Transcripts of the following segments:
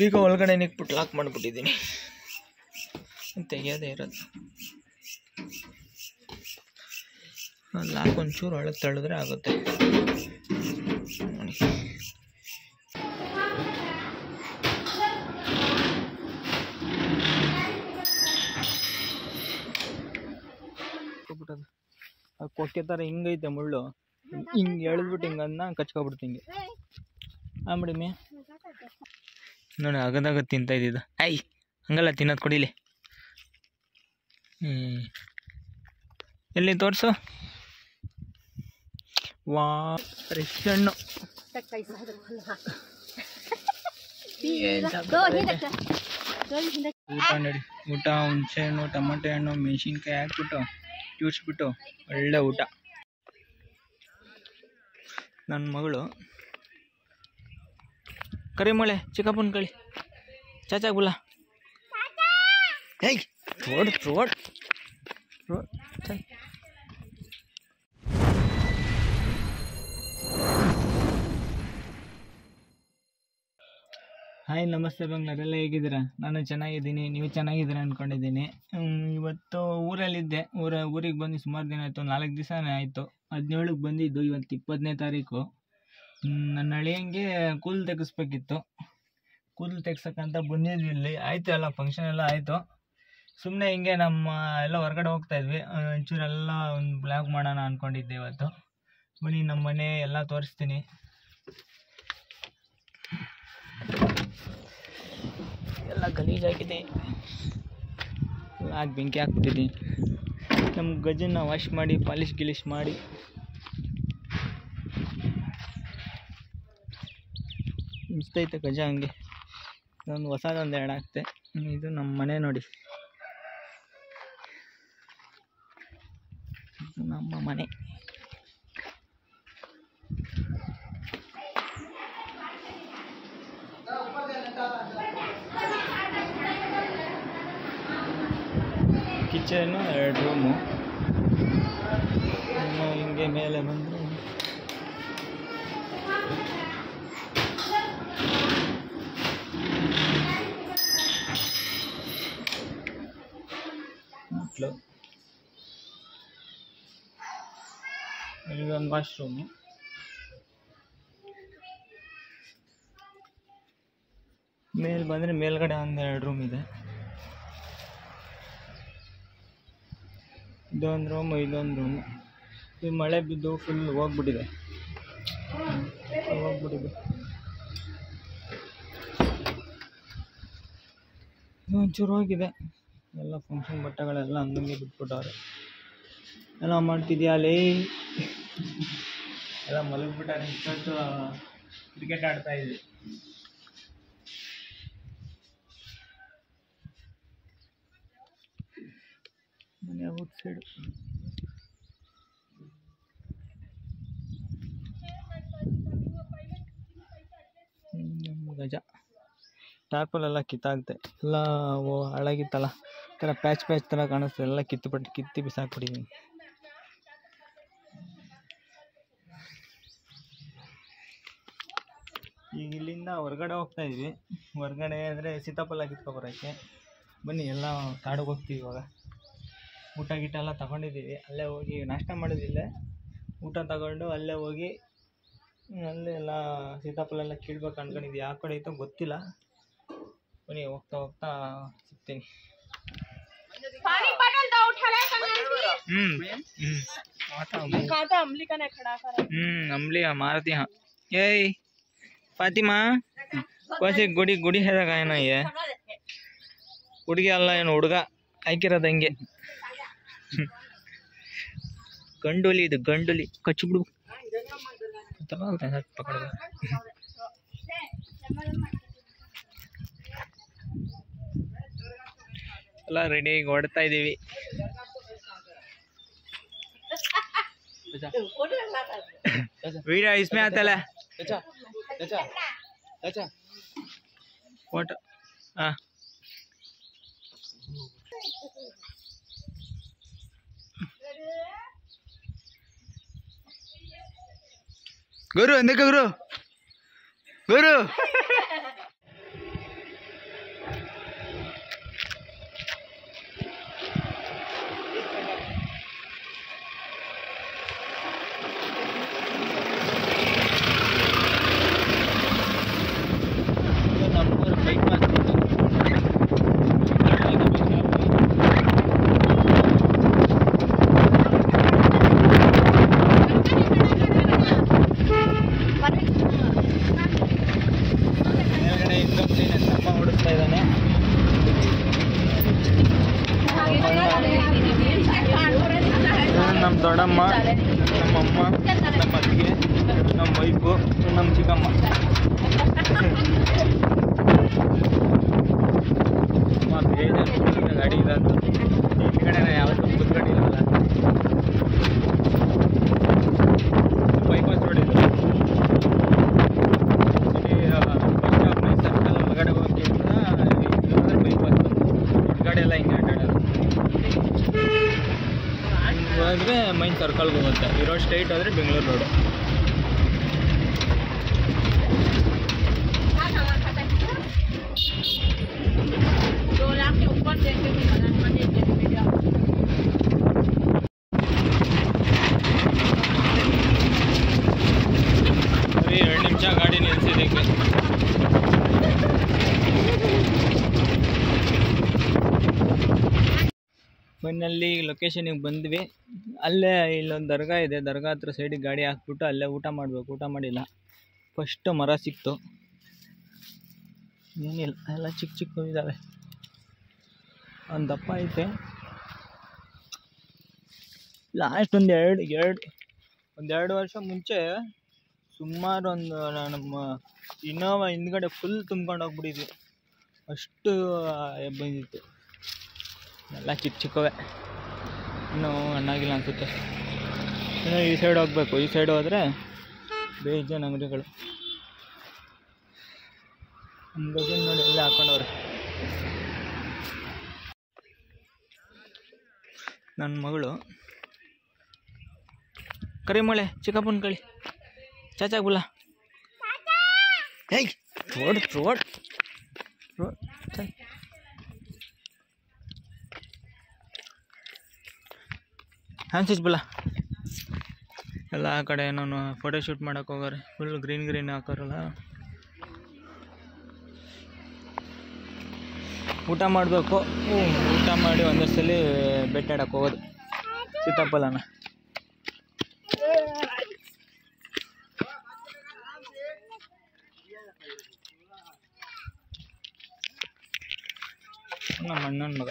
ಬೀಗ ಒಳಗಡೆ ನಿಕ್ಬಿಟ್ಟು ಲಾಕ್ ಮಾಡಿಬಿಟ್ಟಿದ್ದೀನಿ. ತೆಗಿಯೋದೇ ಇರೋದು. ಲಾಕ್ ಒಂಚೂರು ಒಳಗೆ ತಳ್ಳಿದ್ರೆ ಆಗುತ್ತೆ. ಅದು ಕೊಕ್ಕೆ ಹಿಂಗೈತೆ ಮುಳ್ಳು. ಹಿಂಗೆ ಎಳೆದ್ಬಿಟ್ಟು ಹಿಂಗೆ ಅನ್ನ ಕಚ್ಕೊಬಿಡ್ತು ಹಿಂಗೆ. ಆಂಬಿಡಿ ಮೇ ನೋಡಿ ಅಗದಾಗ ತಿಂತ ಇದ್ದಿದ್ದು. ಐ ಹಂಗಲ್ಲ, ತಿನ್ನೋದು ಕೊಡಿಲಿ ಹ್ಞೂ ಎಲ್ಲಿ ತೋರಿಸು? ವಾ, ಫ್ರೆಶ್ ಹಣ್ಣು. ಊಟ ನೋಡಿ, ಊಟ, ಹುಣಸೆ ಹಣ್ಣು, ಟಮಾಟೆ ಹಣ್ಣು, ಮೆಣಸಿನ್ಕಾಯಿ ಹಾಕ್ಬಿಟ್ಟು ಜ್ಯೂಸ್ಬಿಟ್ಟು ಒಳ್ಳೆ ಊಟ. ನನ್ನ ಮಗಳು ಕರಿಮಳೆ ಚಿಕ್ಕಪ್ಪನ ಕಳಿ. ಚಾಚಾ ಬುಲ್ಲ ರೋಡ್ ರೋಡ್. ರೋಡ್ ಹಾಯ್ ನಮಸ್ತೆ ಬೆಂಗಳೂರೆಲ್ಲ ಹೇಗಿದ್ದೀರಾ? ನಾನು ಚೆನ್ನಾಗಿದ್ದೀನಿ. ನೀವು ಚೆನ್ನಾಗಿದ್ದೀರಾ ಅಂದ್ಕೊಂಡಿದ್ದೀನಿ ಇವತ್ತು ಊರಲ್ಲಿದ್ದೆ. ಊರ ಊರಿಗೆ ಬಂದು ಸುಮಾರು ದಿನ ಆಯಿತು. ನಾಲ್ಕು ದಿವಸನೇ ಆಯಿತು. ಹದಿನೇಳಕ್ಕೆ ಬಂದಿದ್ದು ಇವತ್ತು ಇಪ್ಪತ್ತನೇ ತಾರೀಕು. ನನ್ನ ಅಳಿಯಂಗೆ ಕೂದಲು ತೆಗೆಸ್ಬೇಕಿತ್ತು. ಕೂದಲು ತೆಗ್ಸಕ್ಕಂತ ಬಂದಿದ್ವಿ ಇಲ್ಲಿ. ಆಯಿತು ಎಲ್ಲ ಫಂಕ್ಷನ್ ಎಲ್ಲ ಆಯಿತು. ಸುಮ್ಮನೆ ಹಿಂಗೆ ನಮ್ಮ ಎಲ್ಲ ಹೊರಗಡೆ ಹೋಗ್ತಾ ಇದ್ವಿ. ಒಂಚೂರೆಲ್ಲ ಒಂದು ಬ್ಲಾಗ್ ಮಾಡೋಣ ಅಂದ್ಕೊಂಡಿದ್ದೆ ಇವತ್ತು. ಬನ್ನಿ ನಮ್ಮ ಮನೆ ಎಲ್ಲ ತೋರಿಸ್ತೀನಿ. ಎಲ್ಲ ಗಲೀಜಾಗಿದೆ ಹಾಕಿ ಬೆಂಕಿ ಹಾಕ್ಬಿಟ್ಟಿದ್ದೀನಿ. ನಮ್ಮ ಗಜನ್ನ ವಾಶ್ ಮಾಡಿ, ಪಾಲಿಶ್ ಗಿಲಿಶ್ ಮಾಡಿ. ಮಿಸ್ತೈತೆ ಗಜ ಹಂಗೆ ಇದೊಂದು ಹೊಸದೊಂದು ಎರಡು ಹಾಕ್ತೆ. ಇದು ನಮ್ಮ ಮನೆ ನೋಡಿ. ಇದು ನಮ್ಮ ಮನೆ. ಕಿಚನ್ ಎರಡು ರೂಮು ಹಿಂಗೆ ಮೇಲೆ ಬಂದರೆ ಒಂದು ವಾಶ್ರೂಮು ಮೇಲೆ ಬಂದರೆ ಮೇಲ್ಗಡೆ ಒಂದೆರಡು ರೂಮ್ ಇದೆ. ಇದೊಂದು ರೂಮು ಇದೊಂದು ರೂಮು ಈ ಮಳೆ ಬಿದ್ದು ಫುಲ್ ಹೋಗ್ಬಿಟ್ಟಿದೆ. ಹೋಗ್ಬಿಟ್ಟಿದೆ. ಒಂಚೂರು ಹೋಗಿದೆ. ಎಲ್ಲ ಫಂಕ್ಷನ್ ಬಟ್ಟೆಗಳೆಲ್ಲ ಹಂಗಂಗೆ ಬಿಟ್ಬಿಟ್ಟವ್ರೆ. ಎಲ್ಲ ಮಾಡ್ತಿದ್ಯಾ ಲೇ? ಎಲ್ಲ ಮಲಗ್ಬಿಟ್ಟಾರೆ ಇಷ್ಟೊತ್ತು ಕ್ರಿಕೆಟ್ ಆಡ್ತಾ ಇದ್ವಿ. ಮನೆ ಔಟ್ ಸೈಡ್ ಗಜ. ಎಲ್ಲ ಓ ಹಾಳಾಗಿತ್ತಲ್ಲ ಥರ ಪ್ಯಾಚ್ ಪ್ಯಾಚ್ ಥರ ಕಾಣಿಸ್ತದೆ ಎಲ್ಲ ಕಿತ್ತು ಬಿಟ್ಟು ಕಿತ್ತಿ ಬಿಸಾಕ್ಬಿಟ್ಟಿದ್ದೀನಿ ಈಗ ಇಲ್ಲಿಂದ ಹೊರಗಡೆ ಹೋಗ್ತಾ ಇದ್ವಿ ಹೊರಗಡೆ ಅಂದರೆ ಸೀತಾಫಲ ಕಿತ್ಕೊಬರೋಕ್ಕೆ ಬನ್ನಿ ಎಲ್ಲ ಕಾಡಿಗೆ ಹೋಗ್ತೀವಿ ಇವಾಗ ಊಟ ಗೀಟ ಎಲ್ಲ ತಗೊಂಡಿದ್ದೀವಿ ಅಲ್ಲೇ ಹೋಗಿ ನಾಷ್ಟ ಮಾಡೋದಿಲ್ಲೇ ಊಟ ತಗೊಂಡು ಅಲ್ಲೇ ಹೋಗಿ ಹ್ಮ್, ಅಲ್ಲೇ ಎಲ್ಲ ಸೀತಾಫಲ ಎಲ್ಲ ಕೀಳ್ಬೇಕು ಅನ್ಕೊಂಡಿದ್ವಿ ಯಾವ ಕಡೆ ಐತೋ ಗೊತ್ತಿಲ್ಲ ಬನ್ನಿ ಹೋಗ್ತಾ ಹೋಗ್ತಾ ಸಿಗ್ತೀನಿ पानी बॉटल दो उठा ले ಹ್ಮ್ ಹ್ಮ್ आता हूँ। कहा था अमली का नहीं खड़ा कर हम्म अमली मारती हाँ ये ಫಾತಿಮಾ? ಕೋಸಿ ಗುಡಿ ಗುಡಿ ಹೇಳಿದಾಗ ಏನ ಹುಡುಗಿ ಅಲ್ಲ ಏನು ಹುಡುಗ? ಹಾಕಿರೋದಂಗೆ ಗಂಡುಲಿ ಇದು ಗಂಡುಲಿ. ಕಚ್ಚಿಬಿಡು ಎಲ್ಲ ರೆಡಿಯಾಗಿ ಹೊಡ್ತಾ ಇದ್ದೀವಿ ವೀಡಿಯೋ ಇಸ್ಮೆ ಆತಲ್ಲ. ಚಾಚಾ ಚಾಚಾ ಚಾಚಾ ಓಟ ಹಾ ಗುರು ಎಂದಕ್ಕೆ ಗುರು ಗುರು ಮಣ್ಣಲ್ಲಿ ಲೊಕೇಶನಿಗೆ ಬಂದ್ವಿ. ಅಲ್ಲೇ ಇಲ್ಲೊಂದು ದರ್ಗಾ ಇದೆ. ದರ್ಗಾ ಹತ್ರ ಸೈಡಿಗೆ ಗಾಡಿ ಹಾಕ್ಬಿಟ್ಟು ಅಲ್ಲೇ ಊಟ ಮಾಡಬೇಕು. ಊಟ ಮಾಡಿಲ್ಲ. ಫಸ್ಟ್ ಮರ ಸಿಕ್ತು. ಏನಿಲ್ಲ. ಎಲ್ಲ ಚಿಕ್ಕ ಚಿಕ್ಕ ಇದ್ದಾವೆ ಒಂದು ದಪ್ಪ ಐತೆ. ಲಾಸ್ಟ್ ಒಂದು ಎರಡು ಎರಡು ಒಂದೆರಡು ವರ್ಷ ಮುಂಚೆ ಸುಮಾರು ಒಂದು ನಮ್ಮ ಇನ್ನೋವಾ ಹಿಂದ್ಗಡೆ ಫುಲ್ ತುಂಬ್ಕೊಂಡು ಹೋಗ್ಬಿಟ್ಟಿದ್ವಿ. ಅಷ್ಟು ಬಂದಿತ್ತು. ಎಲ್ಲ ಚಿಕ್ಕ ಚಿಕ್ಕವೇ. ಇನ್ನೂ ಹಣ್ಣಾಗಿಲ್ಲ ಅನ್ಸುತ್ತೆ. ಇನ್ನು ಈ ಸೈಡ್ ಹೋಗ್ಬೇಕು. ಈ ಸೈಡ್ ಹೋದರೆ ಬೇಜಾನ್ ಅಂಗಡಿಗಳು ಗಜನ್ ನೋಡಿ ಎಲ್ಲ ಹಾಕೊಂಡವ್ರೆ. ನನ್ನ ಮಗಳು. ಕರಿಮಳೆ ಚಿಕ್ಕಪ್ಪನ ಕಳಿ. ಚಾಚಾ ಹೇಗೆ ಏಯ್ ರೋಡ್ ರೋಡ್ ರೋಡ್ ಹ್ಯಾನ್ಸಿಸ್ ಬುಲ ಎಲ್ಲ ಆ ಕಡೆ ಏನೋ ಫೋಟೋ ಶೂಟ್ ಮಾಡಕ್ಕೆ ಹೋಗೋರೆ. ಫುಲ್ ಗ್ರೀನ್ ಗ್ರೀನ್ ಹಾಕೋರಲ್ಲ. ಊಟ ಮಾಡಬೇಕು. ಊಟ ಮಾಡಿ ಒಂದೇ ಸಲ ಬೆಟ್ಟಾಡಕ್ಕೆ ಹೋಗೋದು. ಸೀತಾಫಲನ ನಮ್ಮ ಅಣ್ಣನ ಮಗ.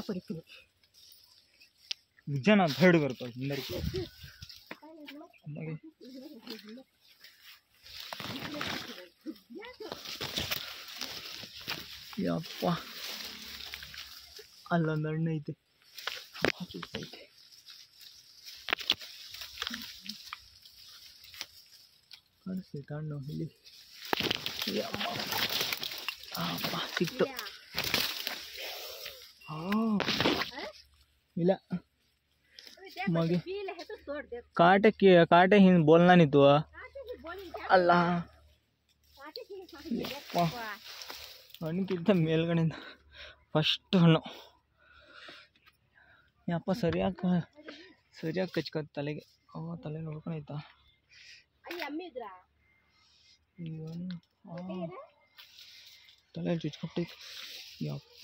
ಪಡಿತೀನಿ ಜನ ದೊಡ್ಡ ಬರ್ತಾವೆ ಹಿಂದರಿಗೆ ಯಪ್ಪ ಅಲ್ಲೊಂದು ಹಣ್ಣು ಐತೆ ಐತೆ ಕಾಣಿಸ್ತೈತೆ ಹಣ್ಣು ಇಲ್ಲಿ ಯಪ್ಪ ಸಿಕ್ತು ಇಲ್ಲ मगे पीले है तो तोड़ दे काटे की काटे ही बोलना नहीं तू काटे भी बोली क्या ಅಲ್ಲ काटे की ಯಪ್ಪ. ಹಣ್ಣಕ್ಕಿಂತ ಮೇಲ್ಗಡೆಯಿಂದ ಫಸ್ಟ್ ಹಣ್ಣು ಯಪ್ಪ ಸರಿಯಾಗಿ ಸರಿಯಾಗಿ ಕಚ್ಕೋದು ತಲೆಗೆ ಅವ ತಲೆ ನೋಡ್ಕೊಂಡೈತಾ ಅಯ್ಯ ಅಮ್ಮಿದ್ರಾ ಇವನು ತಲೆ ಚುಚ್ಕೊಟ್ಟೈತೆ ಯಪ್ಪ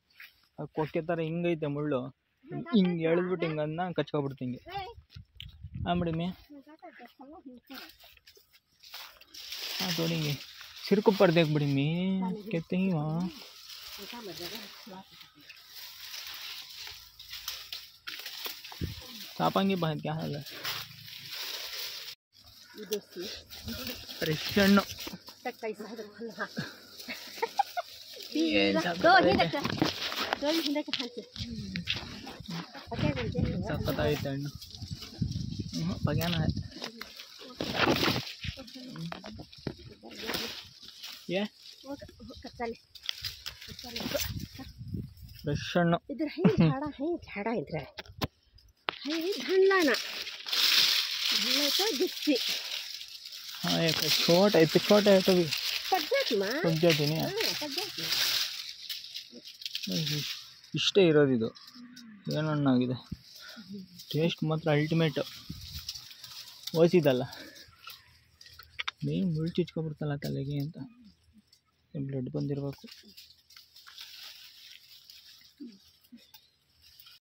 ಕೊಕ್ಕೆ ಥರ ಹಿಂಗೈತೆ ಮುಳ್ಳು. ಹಿಂಗೆ ಎಳೆದ್ಬಿಟ್ಟು ಹಿಂಗೆ ಅದನ್ನ ಕಚ್ಕೊಬಿಡ್ತು ಹಿಂಗೆ ಹಾಂ ಬಿಡಿ ಮೇ. ಹಾಂ ನೋಡಿ ಹಿಂಗೆ ಸಿರ್ಕು ಪಡ್ದೇಕ್ ಬಿಡಿ ಮೀ. ಕೆತ್ತಿಂಗ ಸಾಪಂಗಿ ಬಾ ಕ್ಯಾ ಹಾಲ ಫ್ರೆಶ್ ಹಣ್ಣು. ಏನ್ ಸಖತ್ತಾಗೈತೆ ಹಣ್ಣು ಹ್ಞೂ ಬಗ್ಯಾನ ಏ ಫ್ರೆಶ್ ಹಣ್ಣು ಇದ್ರ ಹೈ ಝಾಡ ಹೈ ಝಾಡ ಇದ್ರ ಹೈ ಧಣ್ಣನ ಧಣ್ಣಕ ಗಿಚ್ಚಿ ಹಾಂ ಏಕ ಚೋಟ ಐತಿ ಚೋಟ ಐತಿ ಪಗ್ಗತ್ಮಾ ಪಗ್ಗತ್ತೀನಿ ಪಗ್ಗತ್ಮಾ ಇಷ್ಟೇ ಇರೋದು ಇದು ಏನು ಹಣ್ಣಾಗಿದೆ? ಟೇಸ್ಟ್ ಮಾತ್ರ ಅಲ್ಟಿಮೇಟ್ ಓಸಿದಲ್ಲ ಮೇನ್ ಮುಳ್ಳು ತಲೆಗೆ ಅಂತ. ಬ್ಲಡ್ ಬಂದಿರಬೇಕು.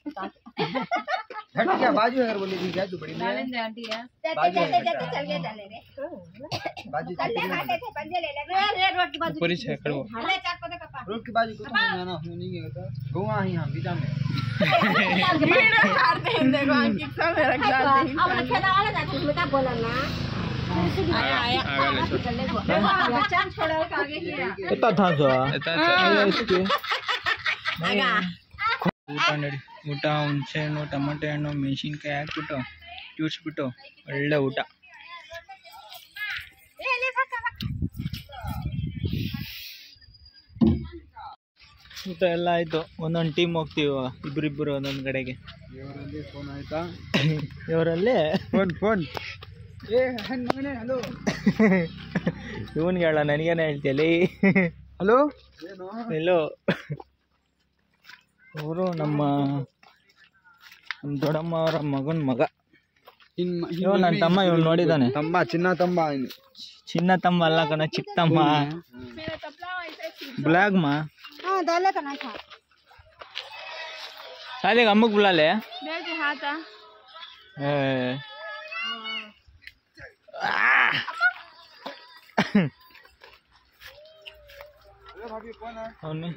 घट क्या बाजू अगर बोले दी जाए तो बड़ी में आंटी हाँ। है। जाते जाते जाते चल गए चले रे। बाजू चले काटे थे पंजे ले ले रे रोड की बाजू पूरी छे खड़ो। हले चार पता कपा रोड की बाजू को तो जाना हो नहीं गया तो। गोवा ही हम बिदा में। भीड़ हार दे देखो आंटी सब रख हाँ, डालते हाँ, अब खेला वाला जाते उसमें क्या बोला ना? आया आया आगे चल। छोड़ा आगे ही इतना था जो। इतना आगा। ಊಟ ನಡಿ. ಊಟ ಹುಣಸೆ ಹಣ್ಣು ಟೊಮೆಟೊ ಹಣ್ಣು ಮೆಣಸಿನ್ಕಾಯಿ ಹಾಕ್ಬಿಟ್ಟು ಜ್ಯೂಸ್ಬಿಟ್ಟು ಒಳ್ಳೆ ಊಟ. ಊಟ ಎಲ್ಲ ಆಯಿತು. ಒಂದೊಂದು ಟೀಮ್ ಹೋಗ್ತೀವ? ಇಬ್ಬರಿಬ್ಬರು ಒಂದೊಂದು ಕಡೆಗೆ. ಇವರಲ್ಲಿ ಫೋನ್ ಆಯಿತಾ? ಇವರಲ್ಲಿ ಫೋನ್ ಫೋನ್ ಏ ಹಲೋ. ಇವನ್ಗೆ ಹೇಳ ನನಗೇನು ಹೇಳ್ತೀಯಲ್ಲ? ಹಲೋ? ಎಲ್ಲೋ ಅವರು ನಮ್ಮ ನಮ್ಮ ದೊಡ್ಡಮ್ಮ ಅವರ ಮಗನ ಮಗ. ಇವ್ ನನ್ನ ತಮ್ಮ ಇವ್ನು ನೋಡಿದಾನೆ. ತಮ್ಮ ಚಿನ್ನ ತಮ್ಮ ಚಿನ್ನ ತಮ್ಮ ಅಲ್ಲ ಕಣ ಚಿಕ್ಕ ತಮ್ಮ. ಬ್ಲಾಗ್ ಶಾಲೆಗೆ ಅಮ್ಮಗ್ ಬಿಳಾಲೆ ಅವನು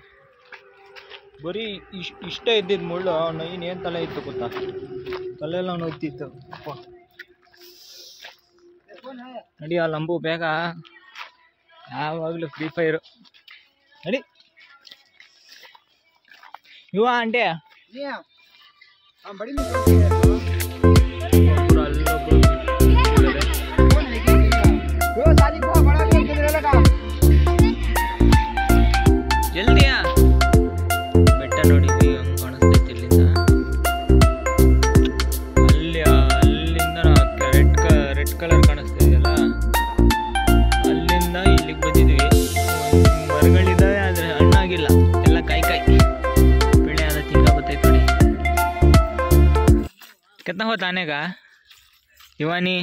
ಬರೀ ಇಶ್ ಇಷ್ಟೇ ಇದ್ದಿದ್ದು ಮುಳ್ಳು, ಅವನು ಇನ್ನೇನು ತಲೆ ಇತ್ತು ಗೊತ್ತಾ? ತಲೆ ಎಲ್ಲ ನೋಯ್ತಿತ್ತು ಅಪ್ಪ. ನಡಿ ಆ ಲಂಬು ಬೇಗ. ಯಾವಾಗಲೂ ಫ್ರೀ ಫೈರು ನಡಿ. ಇವ ಆಂಟೆ. ಹೋತ ಇವಾನಿ.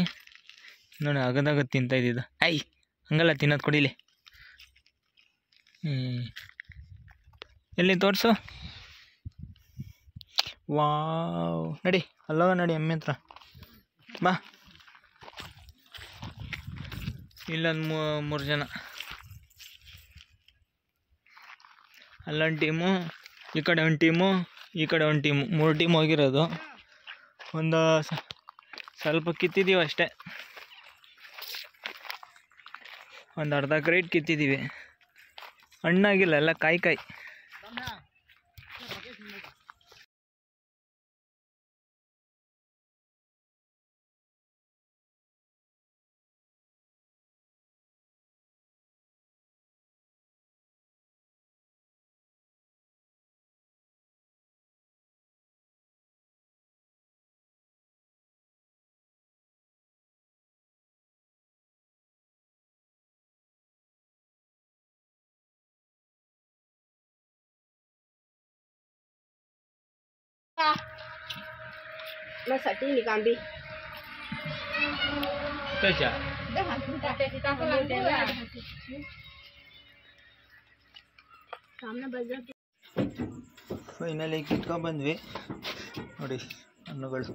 ನೋಡಿ ಅಗದಾಗ ತಿಂತ ಇದ್ದಿದ್ದು. ಐ, ಹಂಗಲ್ಲ, ತಿನ್ನೋದು ಕೊಡಿಲಿ ಎಲ್ಲಿ ತೋರಿಸು? ವಾವ್. ನಡಿ, ಅಲ್ಲೋಗ ನಡಿ, ಎಮ್ಮೆ ಹತ್ರ. ಬಾ. ಇಲ್ಲೊಂದು ಮೂರು ಜನ. ಅಲ್ಲೊಂದು ಟೀಮು, ಈ ಕಡೆ ಒಂದು ಟೀಮು, ಈ ಕಡೆ ಒಂದು ಟೀಮು. ಮೂರು ಟೀಮ್ ಹೋಗಿರೋದು. ಒಂದು ಸ್ವಲ್ಪ ಕಿತ್ತಿದ್ದೀವಿ ಅಷ್ಟೇ. ಒಂದು ಅರ್ಧ ಕ್ರೇಟ್ ಕಿತ್ತಿದ್ದೀವಿ ಹಣ್ಣಾಗಿಲ್ಲ ಎಲ್ಲ ಕಾಯಿ ಕಾಯಿ. मैं सटी निकांबी कैसा सामने बजर ಫೈನಲ್ ಈಗ ಕಿತ್ಕೊಂಡು ಬಂದ್ವಿ ನೋಡಿ ಹಣ್ಣುಗಳು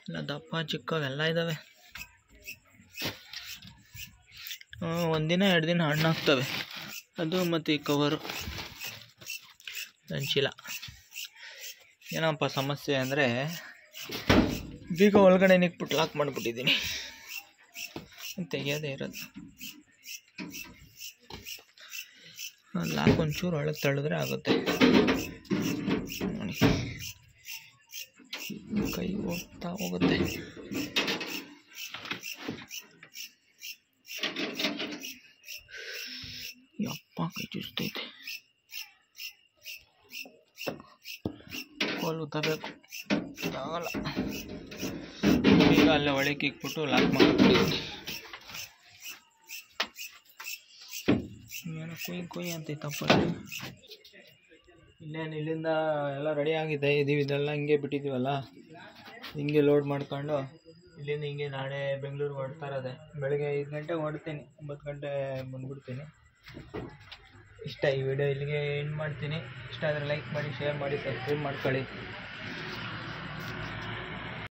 ಎಲ್ಲ ದಪ್ಪ ಚಿಕ್ಕವೆಲ್ಲ ಇದ್ದಾವೆ ಒಂದಿನ ಎರಡು ದಿನ ಹಣ್ಣಾಗ್ತವೆ ಅದು ಮತ್ತು ಈ ಕವರು ಚೀಲ ಏನಪ್ಪ ಸಮಸ್ಯೆ ಅಂದರೆ ಬೀಗ ಒಳಗಡೆ ನಿಕ್ಬಿಟ್ಟು ಲಾಕ್ ಮಾಡಿಬಿಟ್ಟಿದ್ದೀನಿ. ತೆಗಿಯೋದೇ ಇರೋದು. ಲಾಕ್ ಒಂಚೂರು ಒಳಗೆ ತಳ್ಳಿದ್ರೆ ಆಗುತ್ತೆ. ಕೈ ಹೋಗ್ತಾ ಹೋಗುತ್ತೆ. ಯಪ್ಪ, ಕೈ ಚುಸ್ತೈತೆ ಕೋಲು ತರಬೇಕು ಆಗಲ್ಲ ಈಗ ಅಲ್ಲೇ ಒಳಗೆ ಇಕ್ಬಿಟ್ಟು ಲಾಕ್ ಮಾಡಿಬಿಟ್ಟಿದ್ದೀನಿ ಏನೋ ಕುಯ್ ಕುಯ್ ಅಂತೈತಪ್ಪ ಇನ್ನೇನು, ಇಲ್ಲಿಂದ ಎಲ್ಲ ರೆಡಿ ಆಗಿದೆ. ಇದೀವಿ, ಇದೆಲ್ಲ ಹಿಂಗೆ ಬಿಟ್ಟಿದ್ದೀವಲ್ಲ? ಹಿಂಗೆ ಲೋಡ್ ಮಾಡ್ಕೊಂಡು ಇಲ್ಲಿಂದ ಹಿಂಗೆ ನಾಳೆ ಬೆಂಗಳೂರಿಗೆ ಹೊಡ್ತಾ ಇರೋದೆ. ಬೆಳಗ್ಗೆ ಐದು ಗಂಟೆಗೆ ಹೊಡ್ತೀನಿ ಒಂಬತ್ತು ಗಂಟೆ ಬಂದ್ಬಿಡ್ತೀನಿ. ಇಷ್ಟ, ಈ ವಿಡಿಯೋ ಇಲ್ಲಿಗೆ ಎಂಡ್ ಮಾಡ್ತೀನಿ. ಇಷ್ಟ ಆದರೆ ಲೈಕ್ ಮಾಡಿ ಶೇರ್ ಮಾಡಿ ಸಬ್ಸ್ಕ್ರೈಬ್ ಮಾಡ್ಕೊಳ್ಳಿ.